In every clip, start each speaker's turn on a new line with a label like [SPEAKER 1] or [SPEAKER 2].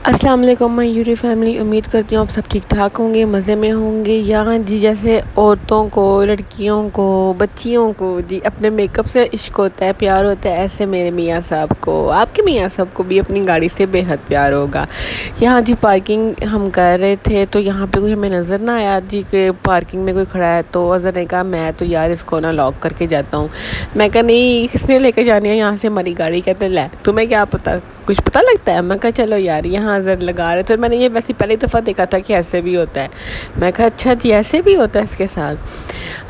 [SPEAKER 1] अस्सलाम वालेकुम मैं यूरी फैमिली उम्मीद करती हूँ आप सब ठीक ठाक होंगे, मज़े में होंगे। यहाँ जी जैसे औरतों को, लड़कियों को, बच्चियों को जी अपने मेकअप से इश्क होता है, प्यार होता है, ऐसे मेरे मियाँ साहब को, आपके मियाँ साहब को भी अपनी गाड़ी से बेहद प्यार होगा। यहाँ जी पार्किंग हम कर रहे थे तो यहाँ पे कोई हमें नज़र ना आया। जी के पार्किंग में कोई खड़ा है तो अजर ने कहा, मैं तो यार इसको ना लॉक करके जाता हूँ। मैं कहा, नहीं, किसने लेके जानी है? यहाँ से हमारी गाड़ी कहते ला, तुम्हें क्या पता? कुछ पता लगता है? मैं कहा, चलो यार, यहाँ हज़र लगा रहे तो मैंने ये वैसे पहली दफ़ा देखा था कि ऐसे भी होता है। मैं कहा अच्छा जी, ऐसे भी होता है इसके साथ?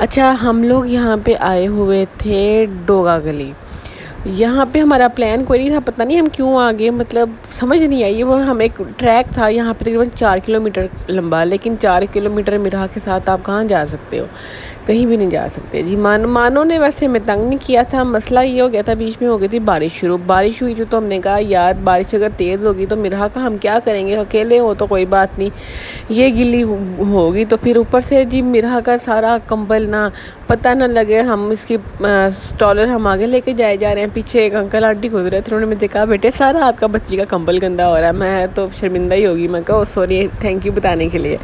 [SPEAKER 1] अच्छा हम लोग यहाँ पे आए हुए थे डोगा गली यहाँ पे हमारा प्लान नहीं था, पता नहीं हम क्यों आ गए मतलब समझ नहीं आई। वो हम एक ट्रैक था, यहाँ पे तकरीबन चार किलोमीटर लंबा, लेकिन चार किलोमीटर मिराह के साथ आप कहाँ जा सकते हो? कहीं भी नहीं जा सकते। जी, मान, मानो ने वैसे हमें तंग नहीं किया था, मसला ये हो गया था, बीच में हो गई थी बारिश शुरू। बारिश हुई जो तो हमने कहा, यार, बारिश अगर तेज़ होगी तो मिराह का हम क्या करेंगे? अकेले हो तो कोई बात नहीं। ये गिल्ली होगी तो फिर ऊपर से जी मिराह का सारा कंबल ना, पता ना लगे, हम इसकी स्टॉलर हम आगे लेके जाए, जा रहे हैं। पीछे एक अंकल आंटी गुजरे थे, उन्होंने मुझे कहा, बेटे, सारा आपका बच्ची का कंबल गंदा हो रहा है, मैं तो शर्मिंदा ही होगी। मैं कहा सॉरी थैंक यू बताने के लिए।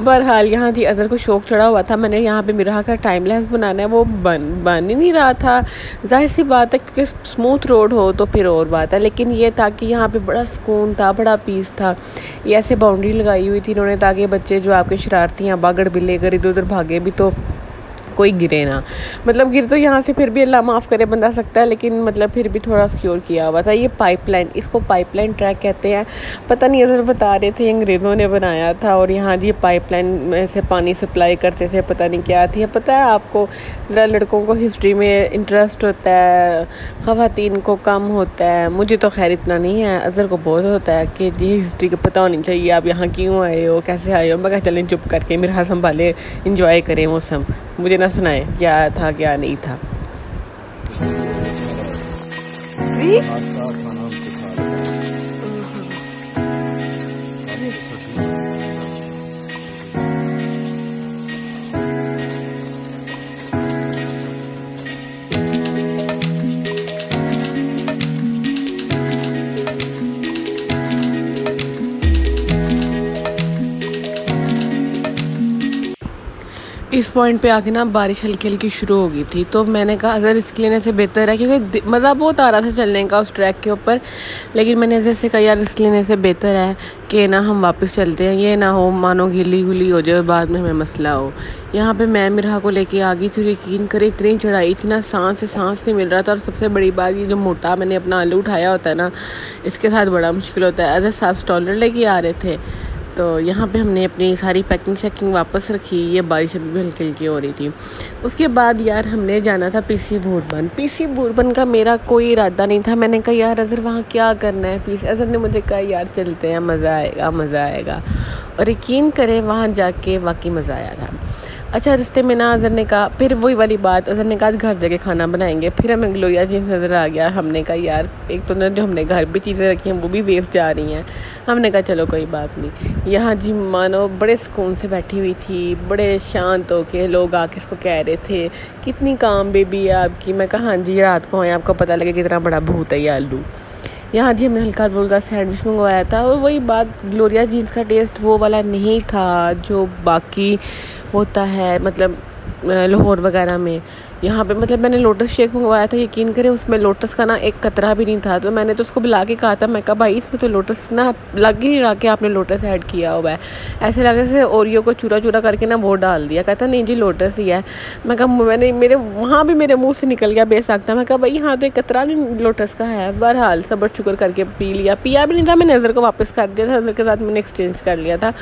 [SPEAKER 1] बहरहाल, यहाँ जी अज़र को शौक चढ़ा हुआ था, मैंने यहाँ पे मिराह का टाइम बनाना है, वो बन बन ही नहीं रहा था। ज़ाहिर सी बात है, क्योंकि स्मूथ रोड हो तो फिर और बात है, लेकिन ये था कि यहाँ पर बड़ा सुकून था, बड़ा पीस था। ये ऐसे बाउंड्री लगाई हुई थी इन्होंने, ताकि बच्चे जो आपके शरारती हैं बागड़ बिल्ले अगर इधर उधर भागे भी तो कोई गिरे ना। मतलब गिर तो यहाँ से फिर भी अल्लाह माफ़ करे, बंदा सकता है, लेकिन मतलब फिर भी थोड़ा सिक्योर किया हुआ था। ये पाइपलाइन इसको पाइपलाइन ट्रैक कहते हैं। पता नहीं अगर बता रहे थे, अंग्रेज़ों ने बनाया था और यहाँ जी पाइपलाइन से पानी सप्लाई करते थे, पता नहीं क्या थी। पता है आपको, ज़रा लड़कों को हिस्ट्री में इंटरेस्ट होता है ख़वान को कम होता है। मुझे तो खैर इतना नहीं है। अज़र को बहुत होता है कि जी हिस्ट्री का पता होनी चाहिए, आप यहाँ क्यों आए हो, कैसे आए हो? मैं चलें चुप करके, मेरा संभाले इंजॉय करें मौसम मुझे ना सुनाए क्या था क्या नहीं था। इस पॉइंट पे आके ना बारिश हल्की हल्की शुरू हो गई थी तो मैंने कहा अज़र इसके लेने से बेहतर है, क्योंकि मज़ा बहुत आ रहा था चलने का उस ट्रैक के ऊपर, लेकिन मैंने अज़र से कहा, यार, इसके लेने से बेहतर है कि ना हम वापस चलते हैं, ये ना हो, मानो गिली गुली हो जाए बाद में हमें मसला हो। यहाँ पे मैं मिरहा को लेके आ गई थी यकीन करे, इतनी चढ़ाई थी ना, सांस से सांस नहीं मिल रहा था और सबसे बड़ी बात, ये जो मोटा मैंने अपना आलू उठाया होता है ना, इसके साथ बड़ा मुश्किल होता है। अज़र सात स्टॉलर लेके आ रहे थे तो यहाँ पे हमने अपनी सारी पैकिंग शैकिंग वापस रखी, ये बारिश अभी भी हल्की हल्की हो रही थी। उसके बाद यार हमने जाना था पीसी भूरबन पीसी भूरबन का मेरा कोई इरादा नहीं था। मैंने कहा, यार अज़र वहाँ क्या करना है? पीसी अज़र ने मुझे कहा, यार, चलते हैं, मज़ा आएगा मज़ा आएगा। और यकीन करें, वहाँ जाके वाकई मज़ा आया था। अच्छा रिश्ते में ना अजर ने कहा, फिर वही वाली बात अजर ने कहा घर जाके खाना बनाएँगे। फिर हमें ग्लोरिया जी नज़र आ गया, हमने कहा, यार, एक तो ना जो हमने घर भी चीज़ें रखी हैं, वो भी वेस्ट जा रही हैं। हमने कहा, चलो, कोई बात नहीं। यहाँ जी मानो बड़े सुकून से बैठी हुई थी, बड़े शांत होके लोग आके इसको कह रहे थे, कितनी काम बेबी है आपकी। मैं कहा हाँ जी, रात को आए, आपको पता लगे कितना बड़ा भूत है ये आलू। यहाँ जी हमने हल्का फुल्का सैंडविच मंगवाया था और वही बात, ग्लोरिया जीन्स का टेस्ट वो वाला नहीं था, जो बाकी होता है मतलब लाहौर वगैरह में। यहाँ पे मतलब मैंने लोटस शेक मंगवाया था, यकीन करें, उसमें लोटस का ना एक कतरा भी नहीं था। तो मैंने तो उसको बुला के कहा था, मैं कहा, भाई, इसमें तो लोटस ना लग ही नहीं रहा कि आपने लोटस ऐड किया हुआ है। ऐसे लग रहा थे ओरियो को चूरा चूरा करके ना वो डाल दिया। कहता, नहीं जी लोटस ही है। मैं कहा मैंने, मेरे, वहाँ भी मेरे मुँह से निकल गया बेसाख्ता। मैं कहा, भाई, यहाँ तो एक कतरा भी लोटस का है। बहरहाल सबर शुक्र करके पी लिया। पिया भी नहीं था, मैंने नज़र को वापस कर दिया था, नज़र के साथ मैंने एक्सचेंज कर लिया था।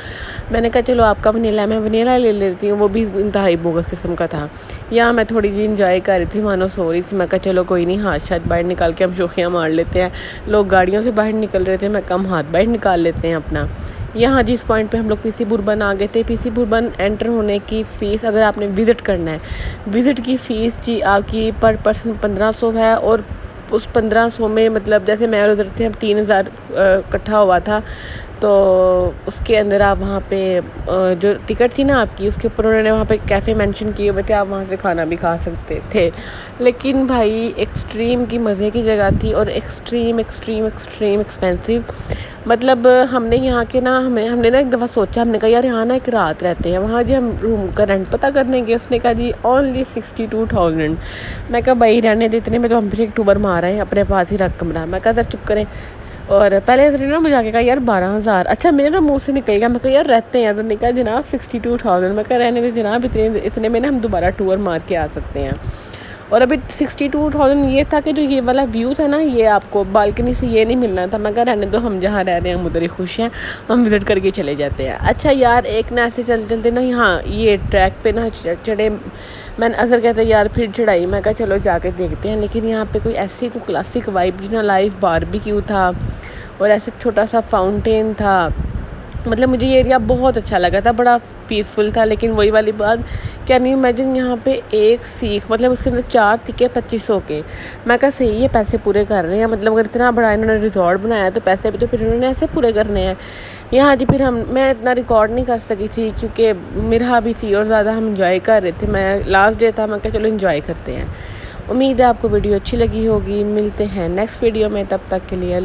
[SPEAKER 1] मैंने कहा, चलो, आपका वनीला मैं वनीला ले लेती हूँ, वो भी इंतहाई बोगस किस्म का था। यहाँ मैं थोड़ी जी इंजॉय कर रही थी, मानो सो रही थी। मैं कहा, चलो कोई नहीं, हाथ शायद बाहर निकाल के हम शोखियाँ मार लेते हैं। लोग गाड़ियों से बाहर निकल रहे थे, मैं कम हाथ बाहर निकाल लेते हैं अपना। यहाँ जिस पॉइंट पे हम लोग पीसी बुरबन आ गए थे पीसी बुरबन एंटर होने की फ़ीस अगर आपने विज़िट करना है विज़िट की फ़ीस जी आपकी पर पर्सन पंद्रह सौ है और उस पंद्रह सौ में मतलब जैसे मैं उधर थे तीन हज़ार इकट्ठा हुआ था। तो उसके अंदर आप वहाँ पे जो टिकट थी ना आपकी, उसके ऊपर उन्होंने वहाँ पे कैफ़े मेंशन किए हुए थे आप वहाँ से खाना भी खा सकते थे। लेकिन भाई एक्सट्रीम की मज़े की जगह थी और एक्सट्रीम एक्सट्रीम एक्सट्रीम एक्सपेंसिव मतलब हमने यहाँ के ना, हमें, हमने ना एक दफ़ा सोचा, हमने कहा, यार, यहाँ ना एक रात रहते हैं, वहाँ जी हम रूम का रेंट पता करने गए उसने कहा, जी ओनली सिक्सटी टू थाउज़ेंड मैं कहा, भाई, रहने दे, इतने में तो हम फिर एक टूबर मार रहे हैं अपने पास ही रख कमरा। मैं कहा, सर, चुप करें। और पहले इसने ना मुझे आके कहा, यार, बारह हज़ार। अच्छा मेरे ना मुँह से निकल गया, मैं कहा, यार, रहते हैं। तो नहीं कहा, जनाब सिक्सटी टू थाउज़ेंड मैं कहा, रहने दे जनाब, इतने इतने में ना हम दोबारा टूर मार के आ सकते हैं। और अभी सिक्सटी टू थाउज़ेंड ये था कि जो ये वाला व्यू था ना, ये आपको बालकनी से ये नहीं मिलना था। मैं कहा, रहने दो, हम जहाँ रह रहे हैं, हम उधर ही खुश हैं, हम विज़िट करके चले जाते हैं। अच्छा यार, एक ना ऐसे चलते चलते ना यहाँ ये ट्रैक पे ना चढ़े। मैंने असर कहते, यार, फिर चढ़ाई। मैं कहा, चलो, जाके देखते हैं। लेकिन यहाँ पे कोई ऐसी क्लासिक वाइब ना लाइव क्यों था। और ऐसे छोटा सा फाउंटेन था। मतलब मुझे ये एरिया बहुत अच्छा लगा था, बड़ा पीसफुल था, लेकिन वही वाली बात कैन यू इमेजिन यहाँ पे एक सीख मतलब उसके अंदर चार टिके पच्चीस सौ के। मैं कहा, सही है, पैसे पूरे कर रहे हैं मतलब अगर इतना बड़ा इन्होंने रिजॉर्ट बनाया तो पैसे भी तो फिर इन्होंने ऐसे पूरे करने हैं। यहाँ जी फिर हम, मैं इतना रिकॉर्ड नहीं कर सकी थी, क्योंकि मेरा भी थी और ज़्यादा हम इंजॉय कर रहे थे। मैं लास्ट डे था, मैं कहा, चलो इन्जॉय करते हैं। उम्मीद है आपको वीडियो अच्छी लगी होगी। मिलते हैं नेक्स्ट वीडियो में, तब तक के लिए